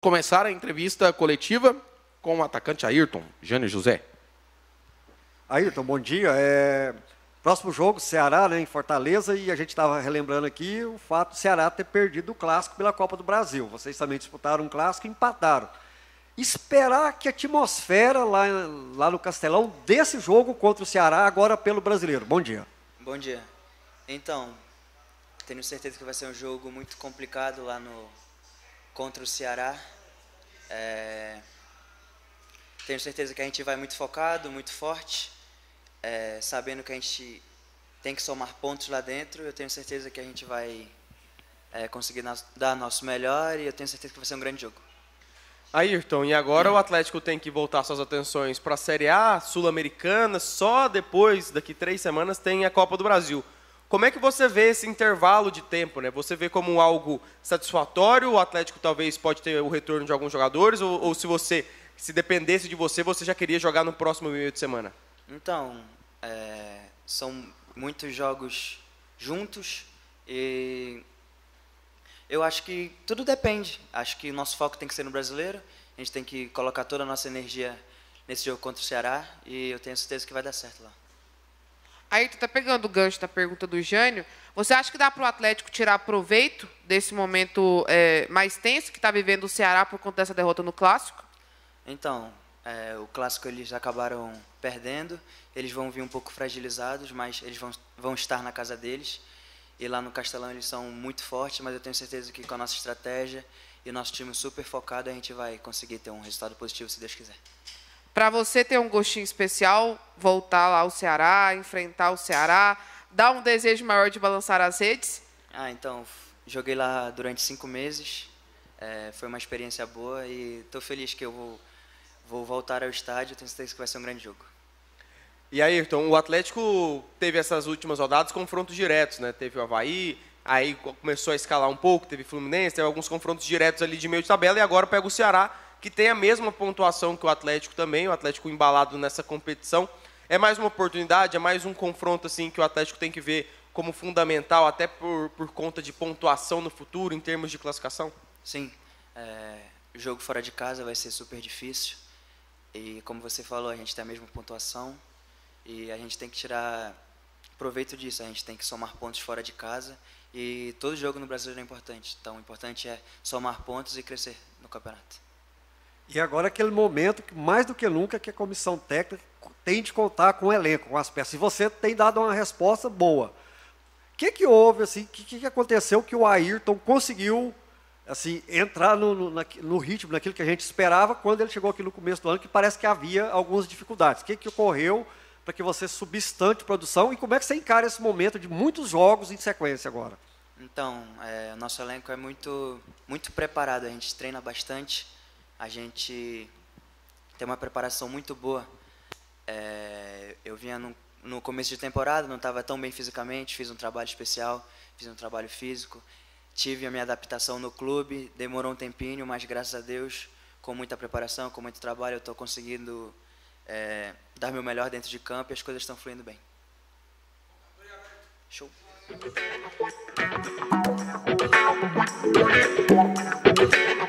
começar a entrevista coletiva com o atacante Ayrton, Jânio José. Ayrton, bom dia. É... Próximo jogo, Ceará, né, em Fortaleza, e a gente estava relembrando aqui o fato do Ceará ter perdido o clássico pela Copa do Brasil. Vocês também disputaram um clássico e empataram. Esperar que a atmosfera lá, lá no Castelão desse jogo contra o Ceará, agora pelo brasileiro. Bom dia. Bom dia. Então, tenho certeza que vai ser um jogo muito complicado lá no, contra o Ceará. É, tenho certeza que a gente vai muito focado, muito forte, é, sabendo que a gente tem que somar pontos lá dentro. Eu tenho certeza que a gente vai é, conseguir dar nosso melhor e eu tenho certeza que vai ser um grande jogo. Ayrton, e agora o Atlético tem que voltar suas atenções para a Série A Sul-Americana, só depois, daqui três semanas, tem a Copa do Brasil. Como é que você vê esse intervalo de tempo? Né? Você vê como algo satisfatório? O Atlético talvez pode ter o retorno de alguns jogadores? Ou, ou se você, se dependesse de você, você já queria jogar no próximo meio de semana? Então, é, são muitos jogos juntos e eu acho que tudo depende. Acho que o nosso foco tem que ser no brasileiro. A gente tem que colocar toda a nossa energia nesse jogo contra o Ceará e eu tenho certeza que vai dar certo lá. Aí tu tá pegando o gancho da pergunta do Jânio. Você acha que dá para o Atlético tirar proveito desse momento é, mais tenso que está vivendo o Ceará por conta dessa derrota no clássico? Então, é, o clássico eles acabaram perdendo. Eles vão vir um pouco fragilizados, mas eles vão, vão estar na casa deles. E lá no Castelão eles são muito fortes, mas eu tenho certeza que com a nossa estratégia e o nosso time super focado a gente vai conseguir ter um resultado positivo se Deus quiser. Para você ter um gostinho especial, voltar lá ao Ceará, enfrentar o Ceará, dá um desejo maior de balançar as redes? Ah, então, joguei lá durante cinco meses, é, foi uma experiência boa e estou feliz que eu vou, vou voltar ao estádio, tenho certeza que vai ser um grande jogo. E aí, Ayrton, o Atlético teve essas últimas rodadas confrontos diretos, né? Teve o Havaí, aí começou a escalar um pouco, teve Fluminense, teve alguns confrontos diretos ali de meio de tabela e agora pega o Ceará que tem a mesma pontuação que o Atlético também, o Atlético embalado nessa competição. É mais uma oportunidade, é mais um confronto assim que o Atlético tem que ver como fundamental, até por, por conta de pontuação no futuro, em termos de classificação? Sim. É, jogo fora de casa vai ser super difícil. E como você falou, a gente tem a mesma pontuação. E a gente tem que tirar proveito disso. A gente tem que somar pontos fora de casa. E todo jogo no Brasil é importante. Então, o importante é somar pontos e crescer no campeonato. E agora aquele momento que mais do que nunca que a comissão técnica tem de contar com o elenco, com as peças. E você tem dado uma resposta boa. O que, que houve, assim, o que, que aconteceu que o Ayrton conseguiu assim, entrar no, no, na, no, ritmo, naquilo que a gente esperava, quando ele chegou aqui no começo do ano, que parece que havia algumas dificuldades. O que, que ocorreu para que você subisse tanto produção e como é que você encara esse momento de muitos jogos em sequência agora? Então, é, nosso elenco é muito, muito preparado, a gente treina bastante, a gente tem uma preparação muito boa. É, eu vinha no, no, começo de temporada, não estava tão bem fisicamente, fiz um trabalho especial, fiz um trabalho físico, tive a minha adaptação no clube, demorou um tempinho, mas graças a Deus, com muita preparação, com muito trabalho, eu estou conseguindo é, dar meu melhor dentro de campo e as coisas estão fluindo bem. Show. Thank you.